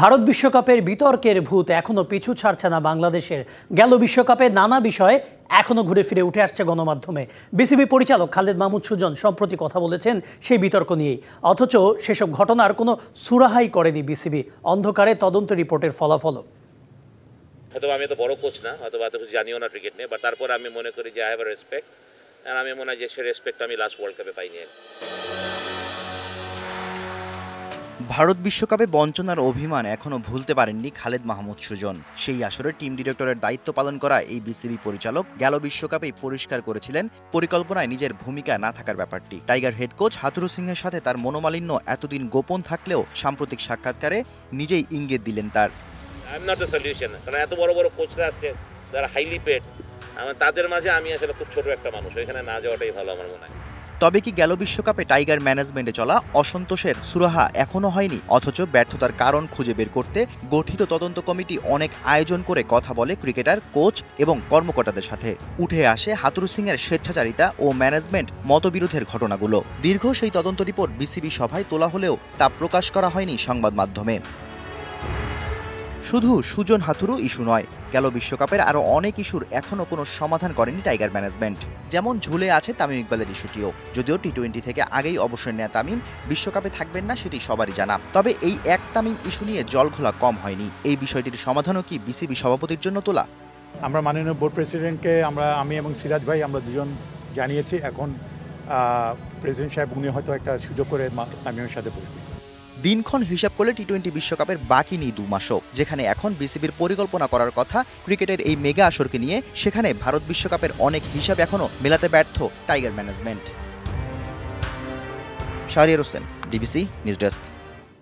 ভারত বিশ্বকাপের বিতর্কের ভূত এখনও পিছু ছাড়ছে না বাংলাদেশের। গেল বিশ্বকাপে নানা বিষয়ে এখনও ঘুরে ফিরে উঠে আসছে গণমাধ্যমে। বিসিবি পরিচালক খালেদ মাহমুদ সুজন সম্প্রতি কথা বলেছেন সেই বিতর্ক নিয়েই। অথচ সেসব ঘটনার কোনো সুরাহাই করেনি বিসিবি। অন্ধকারে তদন্ত রিপোর্টের ফলাফলও। হয়তো আমি তো বড় কোচ না হয়তো এত কিছু জানিও না ক্রিকেট নিয়ে বাট তারপর আমি মনে করি যে আই হ্যাভ রেসপেক্ট আমি মনে হয় যে সে রেসপেক্ট আমি লাস্ট ওয়ার্ল্ড কাপে পাইনি ভারত বিশ্বকাপে বঞ্চনার অভিমান এখনও ভুলতে পারেননি খালেদ মাহমুদ সুজন। সেই আসরে টিম ডিরেক্টরের দায়িত্ব পালন করা এই বিসিবি পরিচালক গেল বিশ্বকাপেই পরিষ্কার করেছিলেন পরিকল্পনায় নিজের ভূমিকা না থাকার ব্যাপারটি। টাইগার হেড কোচ হাতুরু সিংহের সাথে তার মনোমালিন্য এতদিন গোপন থাকলেও সাম্প্রতিক সাক্ষাৎকারে নিজেই ইঙ্গিত দিলেন তার। এত বড় বড় কোচরা আসছে, যারা হাইলি পেড তাদের মাঝে আমি আসলে খুব ছোট একটা মানুষ এখানে না যাওয়াটাই ভালো আমার মনে হয়। তবে কি গেল বিশ্বকাপে টাইগার ম্যানেজমেন্টে চলা অসন্তোষের সুরাহা এখনও হয়নি? অথচ ব্যর্থতার কারণ খুঁজে বের করতে গঠিত তদন্ত কমিটি অনেক আয়োজন করে কথা বলে ক্রিকেটার, কোচ এবং কর্মকর্তাদের সাথে। উঠে আসে হাতুরু সিংয়ের স্বেচ্ছাচারিতা ও ম্যানেজমেন্ট মতবিরোধের ঘটনাগুলো। দীর্ঘ সেই তদন্ত রিপোর্ট বিসিবি সভায় তোলা হলেও তা প্রকাশ করা হয়নি সংবাদ মাধ্যমে। শুধু সুজন হাতুরু ইস্যু নয়, গেল বিশ্বকাপের আরও অনেক ইস্যুর এখনও কোনো সমাধান করেনি টাইগার ম্যানেজমেন্ট। যেমন ঝুলে আছে তামিম ইকবালের ইস্যুটিও, যদিও টি টোয়েন্টি থেকে আগেই অবসর নেয়া তামিম বিশ্বকাপে থাকবেন না সেটি সবারই জানা। তবে এই এক তামিম ইস্যু নিয়ে জল ঘোলা কম হয়নি। এই বিষয়টির সমাধানও কি বিসিবি সভাপতির জন্য তোলা? আমরা মাননীয় বোর্ড প্রেসিডেন্টকে, আমরা, আমি এবং সিরাজ ভাই আমরা দুজন জানিয়েছি, এখন প্রেসিডেন্ট সাহেব, উনি হয়তো একটা সুযোগ করে তামিমের সাথে বসবে দিনক্ষণ হিসাব করলে টি টোয়েন্টি বিশ্বকাপের বাকি নেই দু মাসও, যেখানে এখন বিসিবির পরিকল্পনা করার কথা ক্রিকেটের এই মেগা আসরকে নিয়ে, সেখানে ভারত বিশ্বকাপের অনেক হিসাব এখনও মেলাতে ব্যর্থ tiger management. Shahriar Hossain, DBC news desk.